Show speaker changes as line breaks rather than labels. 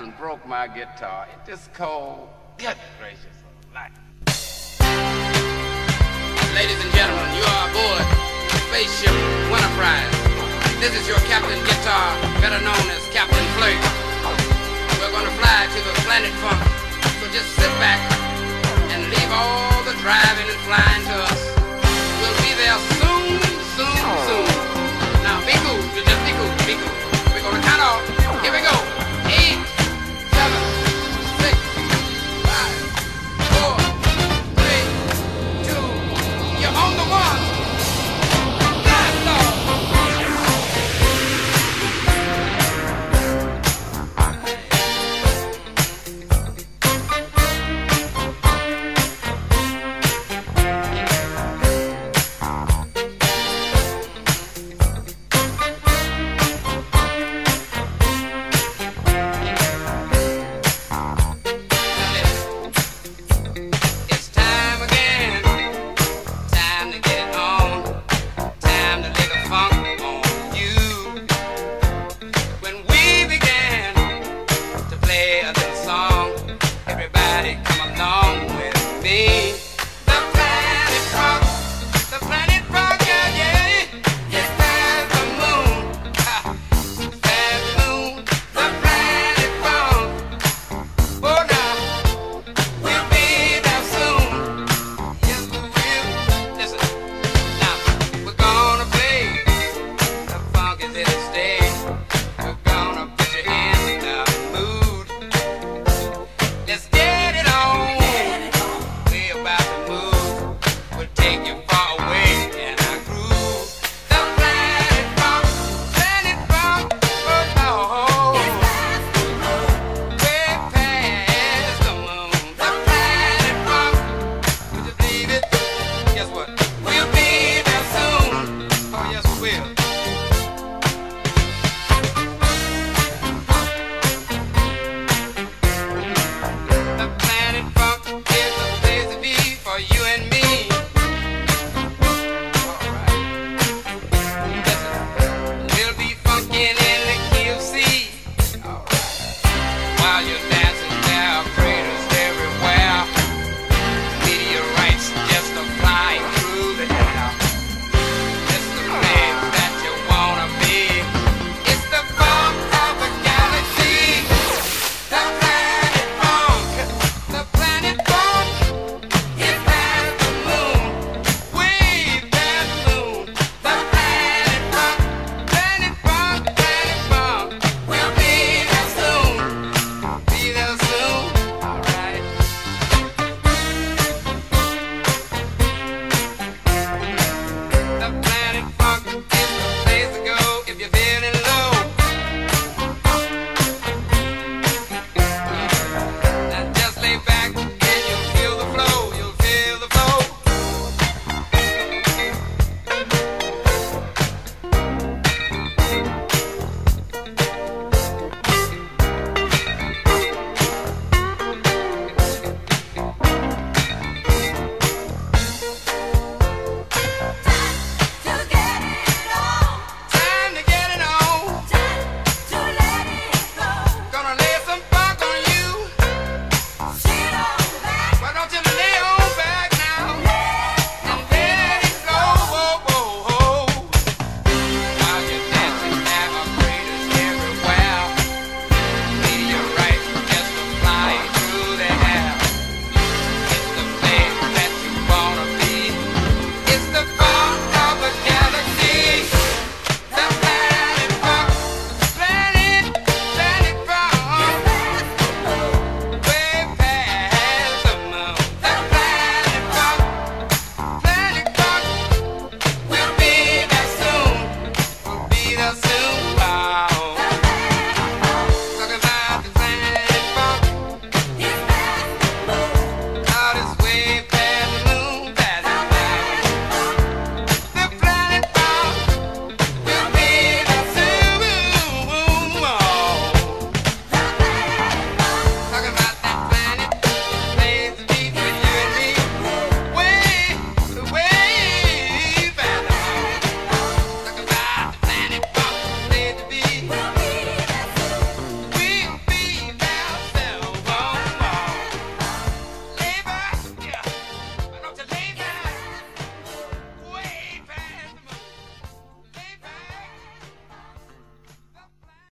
done broke my guitar. It just cold. Good gracious. Ladies and gentlemen, you are aboard spaceship Winterprise. This is your Captain Guitar, better known as Captain Flirt. We're gonna fly to the planet Funk. So just sit back and leave all the driving and flying to us. on the one. somebody come along with me.